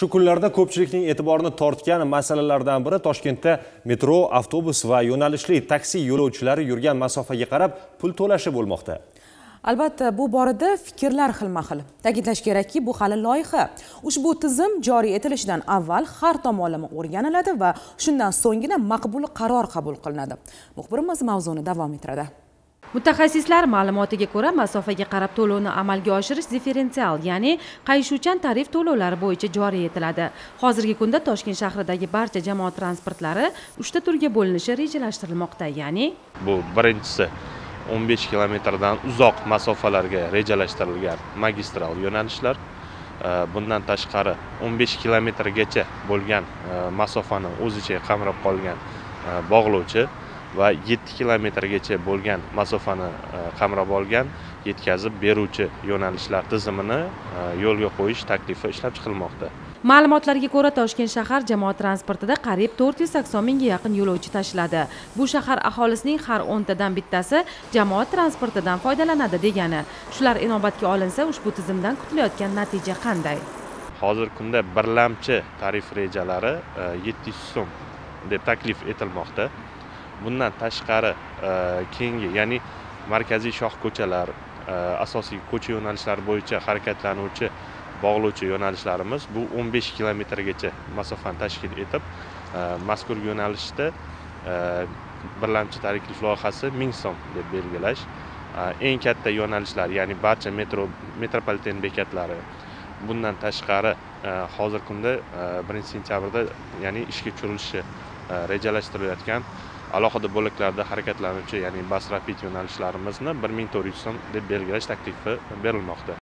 shu kunlarda ko'pchilikning e'tiborini tortgan masalalardan biri toshkentda metro avtobus va yo'nalishli taksi yo'lovchilari yurgan masofaga qarab pul to'lashi bo'lmoqda. Albatta bu borada fikrlar xilma xil ta'kidlash kerakki bu hali loyiha. Ushbu tizim joriy etilishidan avval har tomonlama o'rganiladi va shundan so'nggina maqbul qaror qabul qilinadi. Muxbirimiz mavzuni davom ettiradi. Mutaxassislar ma'lumotiga ko'ra masofaga qarab to'lovni amalga oshirish differensial ya'ni qayishuvchan tarif to'lovlari bo'yicha joriy etiladi. Hozirgi kunda toshkent shahridagi barcha jamoat transportlari uchta turga bo'linishi rejalashtirilmoqda ya'ni bu birinchisi 15 kilometrdan uzoq masofalarga rejalashtirilgan magistral yo'nalishlar e, bundan tashqari 15 kilometrgacha bo'lgan e, masofani o'z ichiga qamrab qolgan e, bog'lovchi va 7 kilometrgacha bo'lgan masofani qamrab olgan yetkazib beruvchi yo'nalishlar tizimini yo'lga qo'yish taklifi ishlab chiqilmoqda. Ma'lumotlarga ko'ra toshkent shahar jamoat transportida qariyb to'rt yuz sakson mingga yaqin yo'lovchi tashiladi bu shahar aholisining har o'ntadan bittasi jamoat transportidan foydalanadi degani. Shular inobatga olinsa ushbu tizimdan kutilayotgan natija qanday? Hozirgi kunda birlamchi tarif rejalari yetti yuz so'm deb taklif etilmoqda bundan tashqari e, keyingi ya'ni markaziy shoh ko'chalar e, asosiy ko'cha yo'nalishlari bo'yicha harakatlanuvchi bog'lovchi yo'nalishlarimiz bu 15 kilometrgacha masofani tashkil etib e, mazkur yo'nalishda birlamchi tariflik loyihasi 1000 so'm deb belgilash eng katta yo'nalishlar ya'ni barcha metro metropoliten bekatlari. Bundan tashqari hozirgi kunda 1 sentyabrda ya'ni ishga tushirilishi rejalashtirilayotgan alohida bo'laklarda harakatlanuvchi ya'ni bus rapid yo'nalishlarimizni bir ming to'rt yuz so'm deb belgilash taklifi berilmoqda.